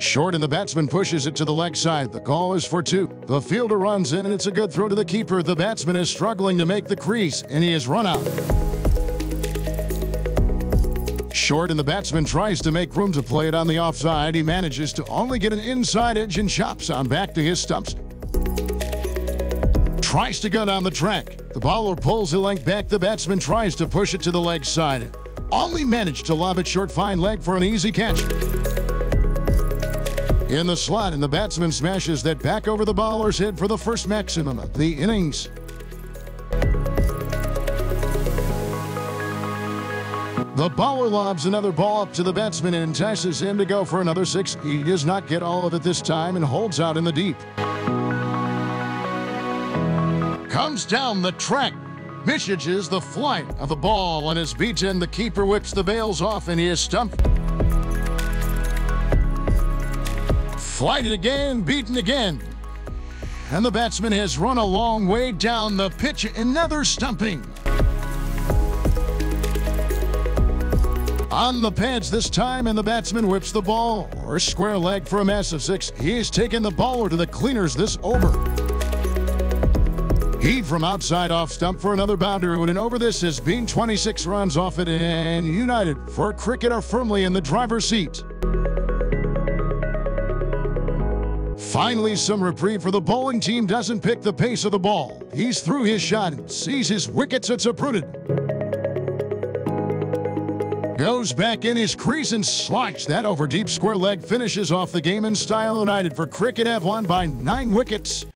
Short and the batsman pushes it to the leg side. The call is for two. The fielder runs in and it's a good throw to the keeper. The batsman is struggling to make the crease and he is run out. Short and the batsman tries to make room to play it on the offside. He manages to only get an inside edge and chops on back to his stumps. Tries to go down the track. The bowler pulls the length back. The batsman tries to push it to the leg side. Only managed to lob it short fine leg for an easy catch. In the slot, and the batsman smashes that back over the bowler's head for the first maximum of the innings. The bowler lobs another ball up to the batsman and entices him to go for another six. He does not get all of it this time and holds out in the deep. Comes down the track. Messages the flight of the ball and is beaten. The keeper whips the bails off and he is stumped. Flighted again, beaten again. And the batsman has run a long way down the pitch. Another stumping. On the pads this time, and the batsman whips the ball, or square leg for a massive six. He's taken the bowler to the cleaners this over. Heave from outside off stump for another boundary. And over this has been 26 runs off it, and United for cricket are firmly in the driver's seat. Finally, some reprieve for the bowling team doesn't pick the pace of the ball. He's through his shot and sees his wickets. It's uprooted goes back in his crease and slides that over deep square leg finishes off the game in style united for cricket have won by nine wickets